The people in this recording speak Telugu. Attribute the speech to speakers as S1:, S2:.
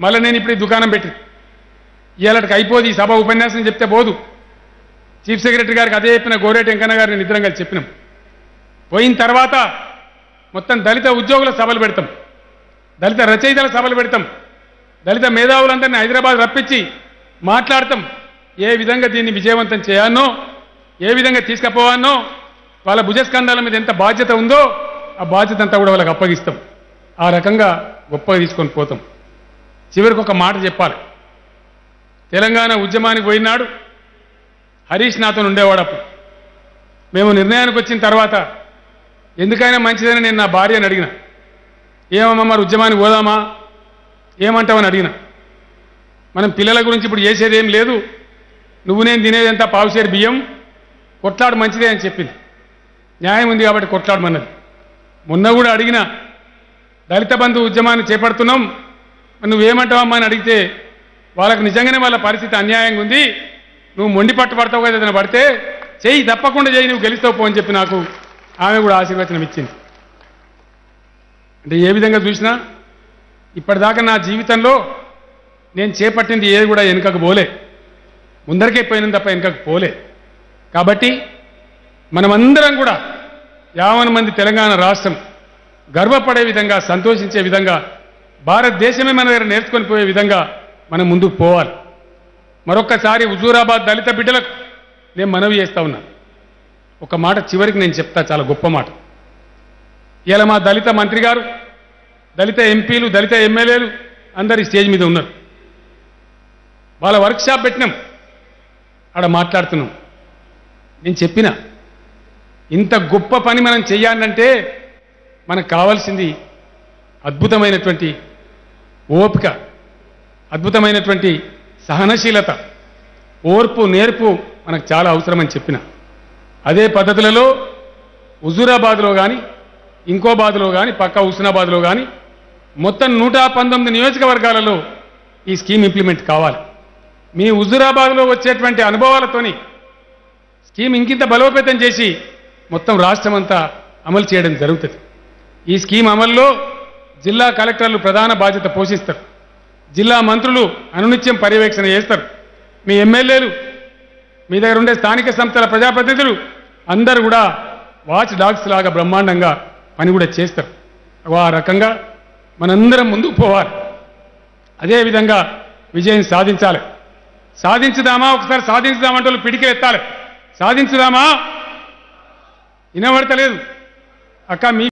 S1: మళ్ళీ నేను ఇప్పుడు ఈ దుకాణం పెట్టి ఇవాళకి అయిపోదు ఈ సభ ఉపన్యాసం చెప్తే పోదు. చీఫ్ సెక్రటరీ గారికి అదే చెప్పిన గోరేటి వెంకన్న గారు నేను ఇద్దరం కలిసి చెప్పినాం. పోయిన తర్వాత మొత్తం దళిత ఉద్యోగుల సభలు పెడతాం. దళిత రచయితల సభలు పెడతాం. దళిత మేధావులందరినీ హైదరాబాద్ రప్పించి మాట్లాడతాం. ఏ విధంగా దీన్ని విజయవంతం చేయాలనో ఏ విధంగా తీసుకుపోవాలనో వాళ్ళ భుజస్కంధాల మీద ఎంత బాధ్యత ఉందో ఆ బాధ్యత అంతా కూడా వాళ్ళకి అప్పగిస్తాం. ఆ రకంగా గొప్పగా తీసుకొని పోతాం. చివరికి ఒక మాట చెప్పాలి. తెలంగాణ ఉద్యమానికి పోయినాడు హరీష్ నాతో ఉండేవాడు అప్పుడు. మేము నిర్ణయానికి వచ్చిన తర్వాత ఎందుకైనా మంచిదని నేను నా భార్యని అడిగిన. ఏమమ్మా మరి ఉద్యమానికి పోదామా? ఏమంటావని అడిగిన. మనం పిల్లల గురించి ఇప్పుడు చేసేది ఏం లేదు. నువ్వు నేను తినేదంతా పావుసేరు బియ్యం కొట్లాడు మంచిదే అని చెప్పింది. న్యాయం ఉంది కాబట్టి కొట్లాడమన్నది. మొన్న కూడా అడిగిన దళిత బంధు ఉద్యమాన్ని చేపడుతున్నాం నువ్వేమంటావమ్మా అని అడిగితే వాళ్ళకి నిజంగానే వాళ్ళ పరిస్థితి అన్యాయంగా ఉంది. నువ్వు మొండి పట్టు పడతావు కదా ఏదైనా పడితే చెయ్యి తప్పకుండా చెయ్యి నువ్వు గెలుస్తావు పో అని చెప్పి నాకు ఆమె కూడా ఆశీర్వచనం ఇచ్చింది. అంటే ఏ విధంగా చూసినా ఇప్పటిదాకా నా జీవితంలో నేను చేపట్టింది ఏది కూడా వెనుకకు పోలే. ముందరికే పోయిన తప్ప వెనుకకు పోలే. కాబట్టి మనమందరం కూడా యావన మంది తెలంగాణ రాష్ట్రం గర్వపడే విధంగా సంతోషించే విధంగా భారతదేశమే మన దగ్గర నేర్చుకొని పోయే విధంగా మనం ముందుకు పోవాలి. మరొక్కసారి హుజూరాబాద్ దళిత బిడ్డలకు నేను మనవి చేస్తా ఉన్నా. ఒక మాట చివరికి నేను చెప్తా చాలా గొప్ప మాట. ఇలా మా దళిత మంత్రి గారు దళిత ఎంపీలు దళిత ఎమ్మెల్యేలు అందరు స్టేజ్ మీద ఉన్నారు. వాళ్ళ వర్క్షాప్ పెట్టినాం. ఆడ మాట్లాడుతున్నాం. నేను చెప్పిన ఇంత గొప్ప పని మనం చేయాలంటే మనకు కావాల్సింది అద్భుతమైనటువంటి ఓపిక అద్భుతమైనటువంటి సహనశీలత ఓర్పు నేర్పు మనకు చాలా అవసరమని చెప్పిన. అదే పద్ధతులలో హుజూరాబాద్లో కానీ ఇంకో బాధలో కానీ పక్క హుస్నాబాద్లో కానీ మొత్తం నూట పంతొమ్మిది నియోజకవర్గాలలో ఈ స్కీమ్ ఇంప్లిమెంట్ కావాలి. మీ హుజూరాబాద్లో వచ్చేటువంటి అనుభవాలతోని స్కీమ్ ఇంకింత బలోపేతం చేసి మొత్తం రాష్ట్రం అంతా అమలు చేయడం జరుగుతుంది. ఈ స్కీమ్ అమల్లో జిల్లా కలెక్టర్లు ప్రధాన బాధ్యత పోషిస్తారు. జిల్లా మంత్రులు అనునిత్యం పర్యవేక్షణ చేస్తారు. మీ ఎమ్మెల్యేలు మీ దగ్గర ఉండే స్థానిక సంస్థల ప్రజాప్రతినిధులు అందరూ కూడా వాచ్ డాగ్స్ లాగా బ్రహ్మాండంగా పని కూడా చేస్తారు. ఆ రకంగా మనందరం ముందుకు పోవాలి. అదేవిధంగా విజయం సాధించాలి. సాధించుదామా? ఒకసారి సాధించుదామంటే వాళ్ళు పిడికి ఎత్తాలి. సాధించుదామా? వినబడతలేదు. అక్క మీ